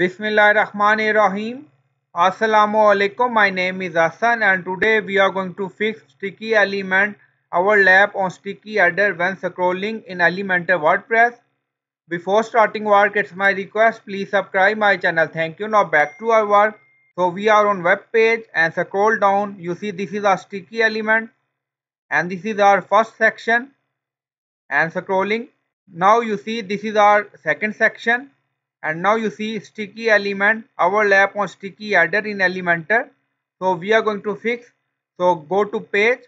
Bismillahirrahmanirrahim. Assalamu alaikum. My name is Hassan and today we are going to fix sticky element overlap on sticky header when scrolling in Elementor WordPress. Before starting work, it's my request please subscribe my channel. Thank you. Now back to our work. So we are on web page and scroll down. You see this is a sticky element and this is our first section and scrolling. Now you see this is our second section and now you see sticky element overlap on sticky header in Elementor. So we are going to fix. So go to page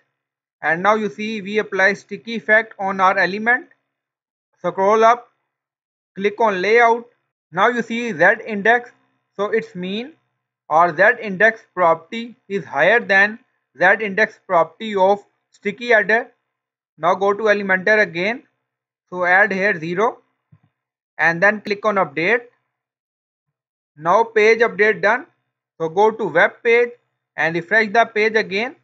and now you see we apply sticky effect on our element. Scroll up, click on layout. Now you see Z index. So it's mean our Z index property is higher than Z index property of sticky header. Now go to Elementor again. So add here 0 and then click on update. Now page update done. So go to web page and refresh the page again.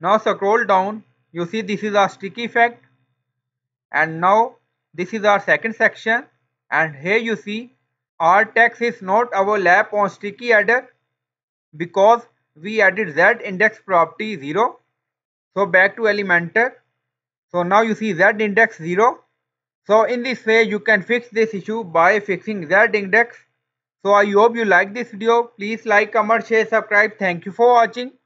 Now scroll down. You see this is our sticky effect. And now this is our second section. And here you see our text is not overlap on sticky header because we added z index property 0. So back to Elementor. So now you see z index 0 so in this way you can fix this issue by fixing Z index. So I hope you like this video. Please like, comment, share, subscribe. Thank you for watching.